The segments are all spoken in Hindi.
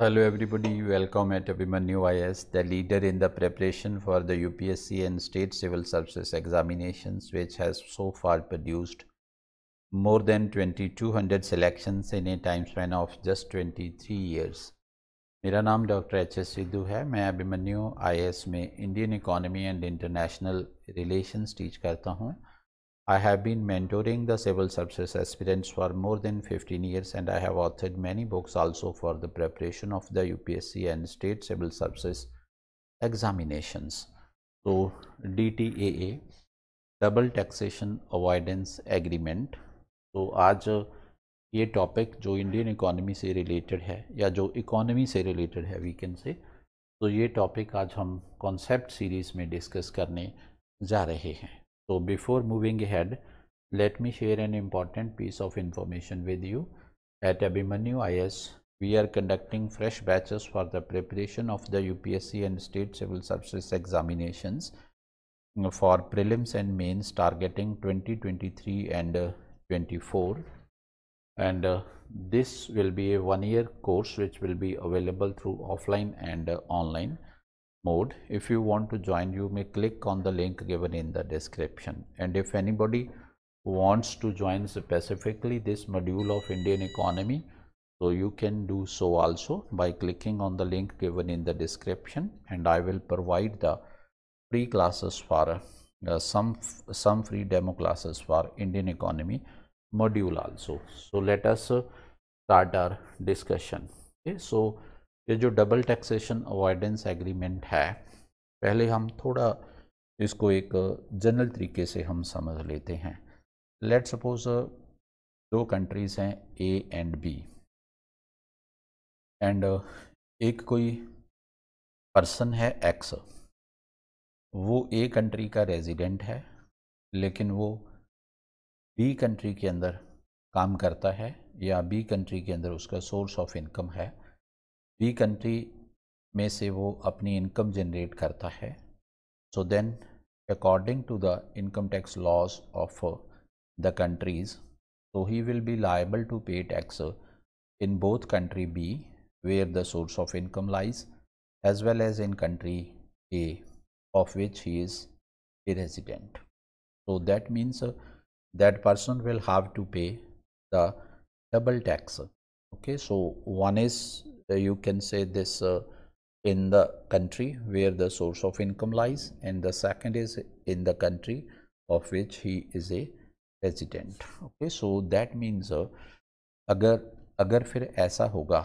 Hello everybody, welcome at Abhimanyu IS, the leader in the preparation for the UPSC and state civil services examinations which has so far produced more than 2200 selections in a time span of just 23 years. मेरा नाम डॉक्टर एच एस सिद्धू है मैं अभिमन्यु आई में Indian economy and international relations teach करता हूँ I have been mentoring the civil services aspirants for more than 15 years and I have authored many books also for the preparation of the UPSC and state civil services examinations. So DTAA double taxation avoidance agreement तो आज ये टॉपिक जो इंडियन इकोनॉमी से रिलेटेड है या जो इकोनॉमी से रिलेटेड है वीकेंड से तो ये टॉपिक आज हम कॉन्सेप्ट सीरीज़ में डिस्कस करने जा रहे हैं So before moving ahead, let me share an important piece of information with you. At Abhimanyu IS, we are conducting fresh batches for the preparation of the UPSC and state civil services examinations for prelims and mains targeting 2023 and uh, 24 and uh, this will be a one year course which will be available through offline and uh, online mode if you want to join you may click on the link given in the description and if anybody wants to join specifically this module of Indian economy so you can do so also by clicking on the link given in the description and I will provide the free classes for uh, some some free demo classes for Indian economy module also. So let us uh, start our discussion. Okay, so ये जो डबल टैक्सेशन अवॉइडेंस एग्रीमेंट है, पहले हम थोड़ा इसको एक जनरल तरीके से हम समझ लेते हैं। लेट सपोज़ दो कंट्रीज़ हैं ए एंड बी एंड एक कोई पर्सन है एक्स वो ए कंट्री का रेजिडेंट है, लेकिन वो बी कंट्री के अंदर काम करता है या बी कंट्री के अंदर उसका सोर्स ऑफ़ इनकम है। बी कंट्री में से वो अपनी इनकम जनरेट करता है so then according to the income tax laws of the countries so he will be liable to pay tax in both country B where the source of income lies as well as in country A of which he is a resident. So that means uh, that person will have to pay the double tax. Okay, so one is uh, you can say this uh, in the country where the source of income lies and the second is in the country of which he is a resident okay so that means uh, अगर अगर फिर ऐसा होगा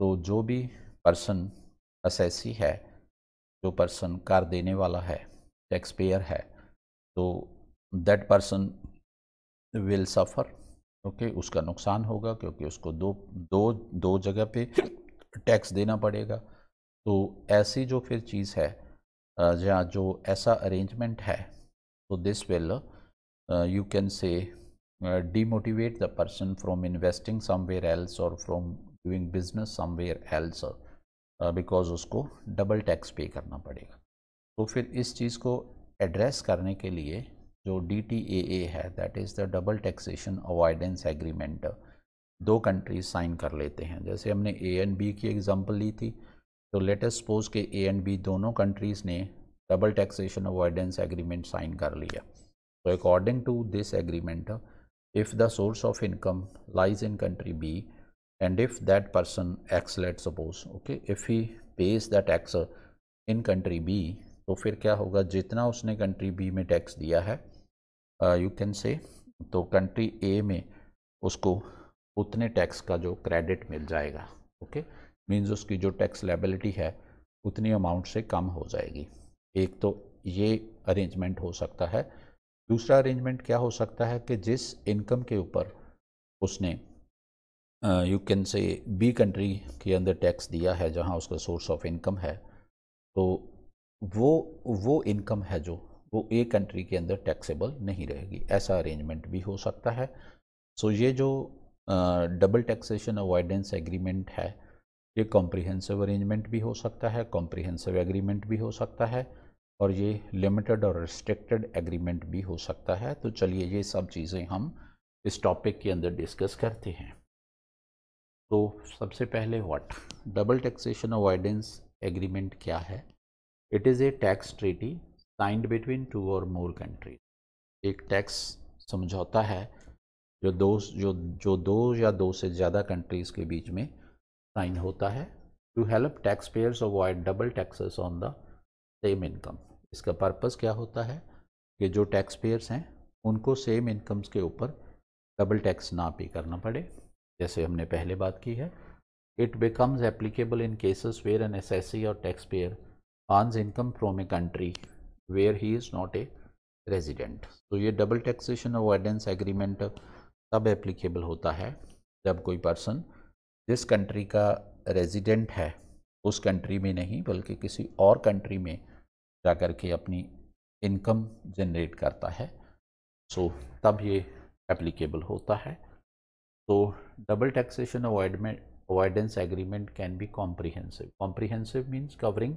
तो जो भी पर्सन असेसी है जो पर्सन कर देने वाला है टैक्स पेयर है तो that person will suffer okay उसका नुकसान होगा क्योंकि उसको दो दो दो जगह पे टैक्स देना पड़ेगा। तो ऐसी जो फिर चीज़ है जहाँ जो ऐसा अरेंजमेंट है तो this will you can say demotivate the person from investing somewhere else और from doing business somewhere else because उसको डबल टैक्स पे करना पड़ेगा। तो फिर इस चीज़ को एड्रेस करने के लिए जो डी टी ए ए है that is the double taxation avoidance agreement दो कंट्रीज़ साइन कर लेते हैं। जैसे हमने ए एंड बी की एग्जांपल ली थी तो लेटेस्ट सपोज़ के ए एंड बी दोनों कंट्रीज़ ने double taxation avoidance agreement sign कर लिया। तो according to this agreement if the source of income lies in country B and if that person X let suppose okay if he pays the tax in country B तो फिर क्या होगा? जितना उसने कंट्री बी में टैक्स दिया है यू कैन से तो कंट्री ए में उसको उतने टैक्स का जो क्रेडिट मिल जाएगा, ओके? मीन्स उसकी जो टैक्स लेबिलिटी है, उतनी अमाउंट से कम हो जाएगी। एक तो ये अरेंजमेंट हो सकता है। दूसरा अरेंजमेंट क्या हो सकता है कि जिस इनकम के ऊपर उसने you can say B country के अंदर टैक्स दिया है, जहाँ उसका सोर्स ऑफ़ इनकम है तो वो वो इनकम है जो, वो ए कंट्री के अंदर टैक्सेबल नहीं रहेगी। ऐसा अरेंजमेंट भी हो सकता है। सो so ये जो डबल टैक्सेशन अवॉइडेंस एग्रीमेंट है। ये कॉम्प्रिहेंसिव अरेंजमेंट भी हो सकता है कॉम्प्रिहेंसिव एग्रीमेंट भी हो सकता है और ये लिमिटेड और रिस्ट्रिक्टेड एग्रीमेंट भी हो सकता है। तो चलिए ये सब चीज़ें हम इस टॉपिक के अंदर डिस्कस करते हैं। तो सबसे पहले what double taxation avoidance agreement क्या है? It is a tax treaty signed between two और मोर कंट्री एक टैक्स समझौता है जो दो, जो जो दो या दो से ज़्यादा कंट्रीज़ के बीच में साइन होता है to help tax payers avoid double taxes on the same income इसका पर्पज़ क्या होता है? कि जो टैक्स पेयर्स हैं, उनको सेम इनकम्स के ऊपर डबल टैक्स ना पे करना पड़े। जैसे हमने पहले बात की है it becomes applicable in cases where an S S C और tax payer earns income from a country where he is not a resident तो ये डबल टैक्सेशन अवॉइडेंस एग्रीमेंट तब एप्लीकेबल होता है जब कोई पर्सन जिस कंट्री का रेजिडेंट है, उस कंट्री में नहीं, बल्कि किसी और कंट्री में जा करके अपनी इनकम जनरेट करता है। सो तब ये एप्लीकेबल होता है। तो double taxation avoidment avoidance agreement can be comprehensive comprehensive means covering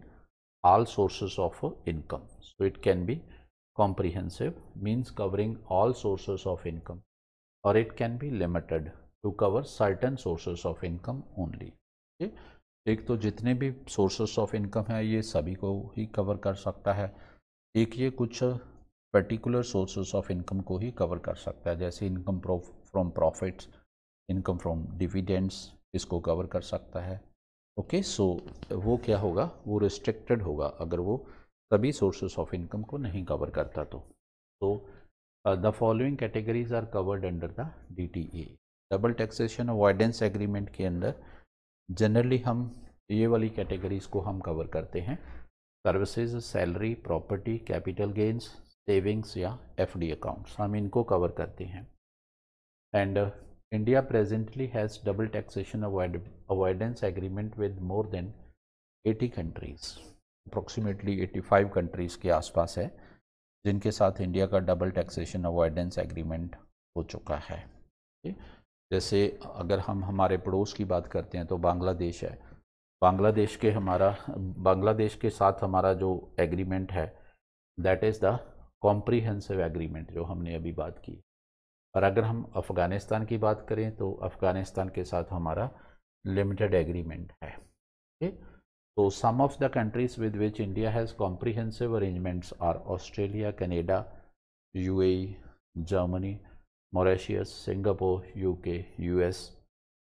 all sources of income so it can be comprehensive means covering all sources of income or it can be limited to cover certain sources of income only. Okay? एक तो जितने भी सोर्सेस ऑफ़ इनकम है ये सभी को ही कवर कर सकता है। एक ये कुछ पर्टिकुलर सोर्सेस ऑफ़ इनकम को ही कवर कर सकता है। जैसे income from profits income from dividends इसको कवर कर सकता है। ओके okay, सो so, वो क्या होगा? वो रिस्ट्रिक्टेड होगा। अगर वो सभी सोर्सेस ऑफ़ इनकम को नहीं कवर करता तो। तो following categories are covered under the D T A double taxation avoidance agreement के अंदर जनरली हम ये वाली कैटेगरीज को हम कवर करते हैं. Services salary property capital gains savings या एफ़ डी अकाउंट्स हम इनको कवर करते हैं. And presently has double taxation avoid, avoidance agreement with more than 80 countries. Approximately 85 countries के आसपास है. जिनके साथ इंडिया का डबल टैक्सेशन अवॉइडेंस एग्रीमेंट हो चुका है। जैसे अगर हम हमारे पड़ोस की बात करते हैं तो बांग्लादेश है। बांग्लादेश के हमारा, बांग्लादेश के साथ हमारा जो एग्रीमेंट है that is the comprehensive agreement जो हमने अभी बात की। और अगर हम अफ़गानिस्तान की बात करें तो अफ़गानिस्तान के साथ हमारा लिमिटेड एग्रीमेंट है। ओके तो some of the countries with which India has comprehensive arrangements are Australia Canada UAE Germany Mauritius Singapore UK US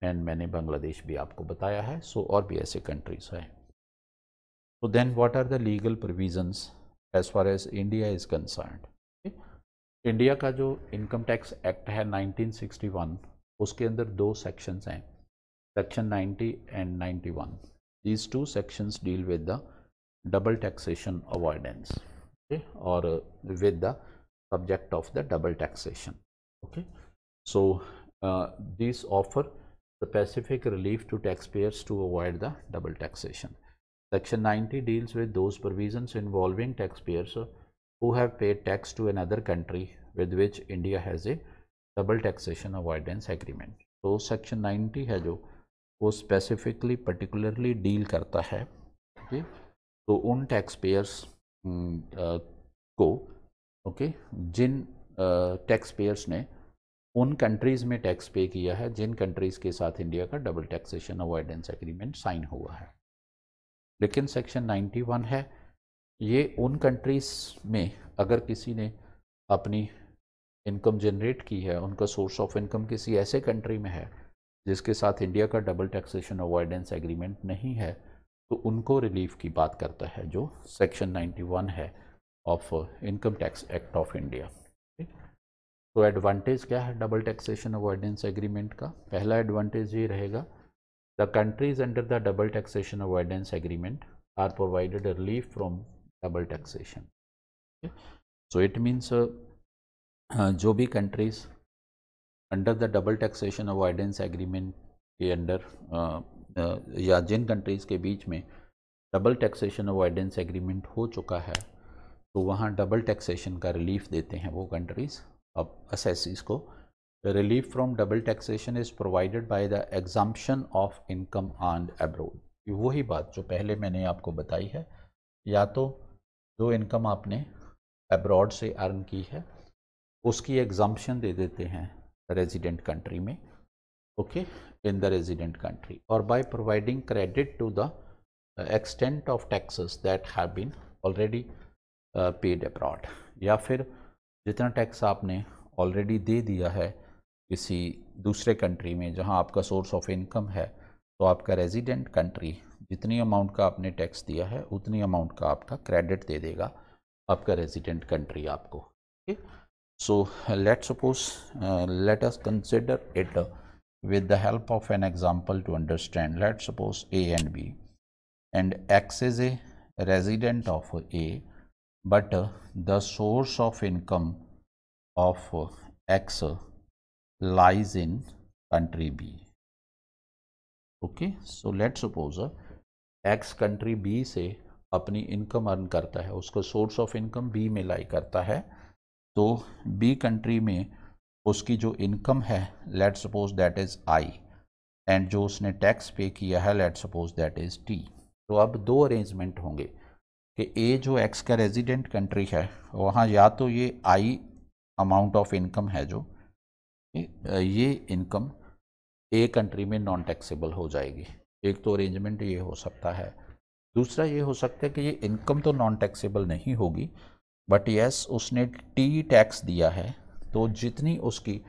and मैंने बांग्लादेश भी आपको बताया है। सो so, और भी ऐसे कंट्रीज़ हैं। तो then what are the legal provisions as far as India is concern India का जो इनकम टैक्स एक्ट है 1961 उसके अंदर दो सेक्शंस हैं। Section 90 and 91 These two sections deal with the double taxation avoidance okay, or uh, with the subject of the double taxation. Okay. So, uh, these offer specific relief to taxpayers to avoid the double taxation. Section 90 deals with those provisions involving taxpayers uh, who have paid tax to another country with which India has a double taxation avoidance agreement. So, section 90 has a वो स्पेसिफिकली पर्टिकुलरली डील करता है ओके तो उन टैक्स पेयर्स को ओके जिन टैक्स पेयर्स ने उन कंट्रीज़ में टैक्स पे किया है, जिन कंट्रीज़ के साथ इंडिया का double taxation avoidance agreement sign हुआ है। लेकिन सेक्शन 91 है, ये उन कंट्रीज़ में अगर किसी ने अपनी इनकम जनरेट की है, उनका सोर्स ऑफ़ इनकम किसी ऐसे कंट्री में है जिसके साथ इंडिया का डबल टैक्सेशन अवॉइडेंस एग्रीमेंट नहीं है तो उनको रिलीफ की बात करता है जो सेक्शन 91 है of income tax act of India. तो एडवांटेज क्या है डबल टैक्सेशन अवॉइडेंस एग्रीमेंट का? पहला एडवांटेज ये रहेगा the countries under the double taxation avoidance agreement are provided relief from double taxation so it means जो भी countries under the double taxation avoidance agreement के अंडर uh, uh, या जिन कंट्रीज़ के बीच में डबल टैक्सेशन अवॉइडेंस एग्रीमेंट हो चुका है तो वहाँ डबल टैक्सेशन का रिलीफ देते हैं वो कंट्रीज़ अब असेसीज को relief from double taxation is provided by the exemption of income and abroad वही बात जो पहले मैंने आपको बताई है या तो जो इनकम आपने अब्रॉड से अर्न की है उसकी एग्जाम्पन दे देते हैं। रेजिडेंट कंट्री में okay the resident country. Or by providing credit to the uh, extent of taxes that have been already uh, paid abroad. या फिर जितना टैक्स आपने ऑलरेडी दे दिया है किसी दूसरे कंट्री में जहाँ आपका सोर्स ऑफ़ इनकम है तो आपका रेजिडेंट कंट्री जितनी अमाउंट का आपने टैक्स दिया है उतनी अमाउंट का आपका क्रेडिट दे देगा आपका रेजिडेंट कंट्री आपको okay so let suppose let us consider it with the help of an example to understand. Let's suppose A and B and X is a resident of A but uh, the source of income of uh, X lies in country B. Okay, so let's suppose uh, X country B से अपनी इनकम अर्न करता है उसका सोर्स ऑफ़ इनकम बी में लाई करता है तो बी कंट्री में उसकी जो इनकम है let suppose that is I and जो उसने टैक्स पे किया है let suppose that is T तो अब दो अरेंजमेंट होंगे कि ए जो एक्स का रेजिडेंट कंट्री है, वहाँ या तो ये आई अमाउंट ऑफ़ इनकम है जो, ये इनकम ए कंट्री में नॉन टैक्सेबल हो जाएगी। एक तो अरेंजमेंट ये हो सकता है। दूसरा ये हो सकता है कि ये इनकम तो नॉन टैक्सेबल नहीं होगी बट यस उसने टी टैक्स दिया है तो जितनी उसकी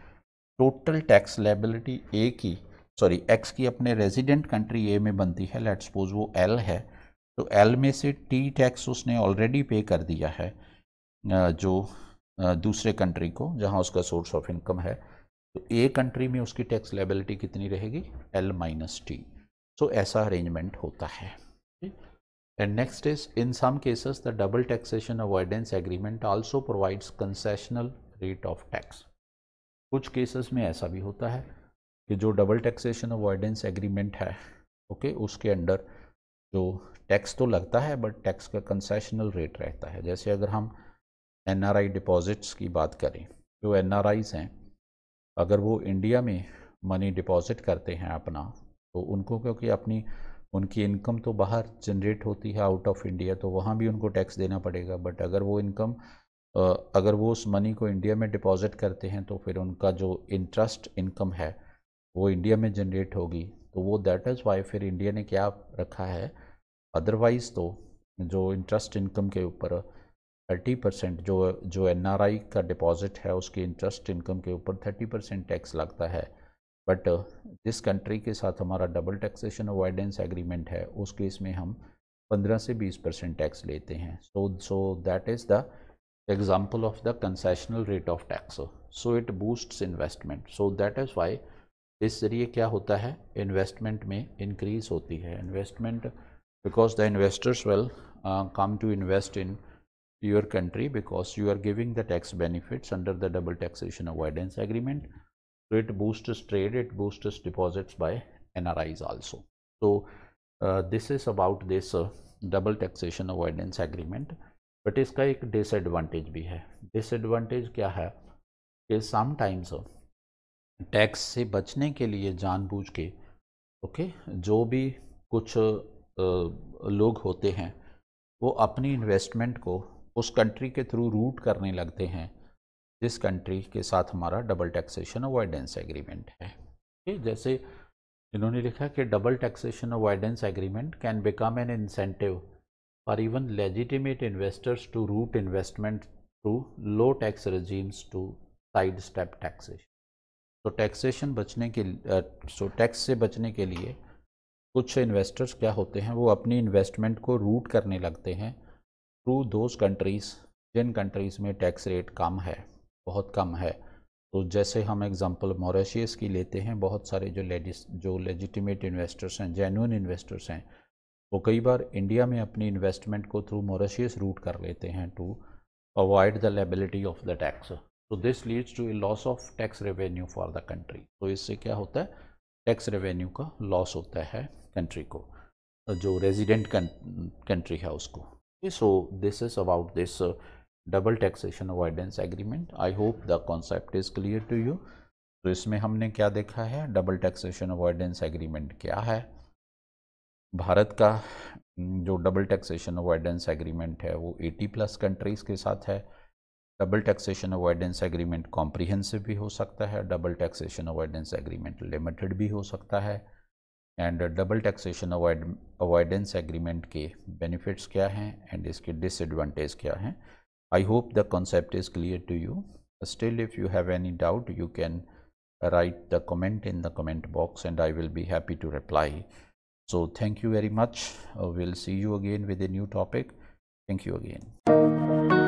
टोटल टैक्स लेबिलिटी ए की सॉरी एक्स की अपने रेजिडेंट कंट्री ए में बनती है लेट सपोज़ वो एल है तो एल में से टी टैक्स उसने ऑलरेडी पे कर दिया है जो दूसरे कंट्री को, जहाँ उसका सोर्स ऑफ़ इनकम है तो ए कंट्री में उसकी टैक्स लेबिलिटी कितनी रहेगी? एल माइनस टी सो ऐसा अरेंजमेंट होता है and next is in some cases the double taxation avoidance agreement also provides concessional rate of tax कुछ केसेस में ऐसा भी होता है कि जो डबल टैक्सेशन अवॉइडेंस एग्रीमेंट है ओके okay, उसके अंडर जो टैक्स तो लगता है बट टैक्स का कंसेशनल रेट रहता है। जैसे अगर हम एन आर आई डिपॉजिट्स की बात करें जो एन आर आईज हैं अगर वो इंडिया में मनी डिपॉजिट करते हैं अपना तो उनको क्योंकि अपनी उनकी इनकम तो बाहर जनरेट होती है आउट ऑफ़ इंडिया तो वहाँ भी उनको टैक्स देना पड़ेगा। बट अगर वो इनकम अगर वो उस मनी को इंडिया में डिपॉजिट करते हैं तो फिर उनका जो इंटरेस्ट इनकम है, वो इंडिया में जनरेट होगी। तो वो दैट इज़ वाई फिर इंडिया ने क्या रखा है? अदरवाइज़ तो जो इंटरेस्ट इनकम के ऊपर, थर्टी परसेंट जो जो एनआरआई का डिपॉजिट है, उसकी इंटरेस्ट इनकम के ऊपर थर्टी परसेंट टैक्स लगता है। बट जिस कंट्री के साथ हमारा डबल टैक्सेशन अवॉइडेंस एग्रीमेंट है, उस केस में हम 15 से 20 परसेंट टैक्स लेते हैं। So so that is the example of the concessional rate of tax so it boosts investment so that is why इस ज़रिए क्या होता है? इन्वेस्टमेंट में इंक्रीज होती है। Investment because the investors will come to invest in your country because you are giving the tax benefits under the double taxation avoidance agreement so it boosts trade it boosts deposits by nris also so uh, this is about this uh, double taxation avoidance agreement but इसका एक डिसएडवांटेज भी है डिसएडवांटेज क्या है कि समटाइम्स टैक्स से बचने के लिए जानबूझ के ओके जो भी कुछ लोग होते हैं वो अपनी इन्वेस्टमेंट को उस कंट्री के थ्रू रूट करने लगते हैं जिस कंट्री के साथ हमारा डबल टैक्सेशन अवॉइडेंस एग्रीमेंट है ठीक, जैसे इन्होंने लिखा कि double taxation avoidance agreement can become an incentive even even investors to route investment investment low tax regimes to sidestep taxation. तो टैक्सेशन बचने के सो टैक्स से बचने के लिए कुछ इन्वेस्टर्स क्या होते हैं, वो अपनी इन्वेस्टमेंट को रूट करने लगते हैं थ्रू दोज कंट्रीज़ जिन कंट्रीज़ में टैक्स रेट कम है बहुत कम है। तो जैसे हम एग्जांपल मॉरिशियस की लेते हैं, बहुत सारे जो लेजिस जो लेजिटिमेट इन्वेस्टर्स हैं जेनुअन इन्वेस्टर्स हैं, वो कई बार इंडिया में अपनी इन्वेस्टमेंट को थ्रू मोरिशियस रूट कर लेते हैं to avoid the liability of the tax तो this leads to a loss of tax revenue for the country तो इससे क्या होता है? टैक्स रेवेन्यू का लॉस होता है कंट्री को, जो रेजिडेंट कंट्री है उसको। So this is about this double taxation avoidance agreement I hope the concept is clear to you तो इसमें हमने क्या देखा है? डबल टैक्सेशन अवॉइडेंस एग्रीमेंट क्या है? भारत का जो डबल टैक्सेशन अवॉइडेंस एग्रीमेंट है, वो 80 प्लस कंट्रीज़ के साथ है। Double taxation avoidance agreement comprehensive भी हो सकता है। Double taxation avoidance agreement limited भी हो सकता है। And double taxation avoidance agreement के बेनिफिट्स क्या हैं? एंड इसके डिसएडवांटेज क्या हैं? I hope the concept is clear to you. Still, if you have any doubt, you can write the comment in the comment box and I will be happy to reply. So, thank you very much. Uh, we'll see you again with a new topic. Thank you again.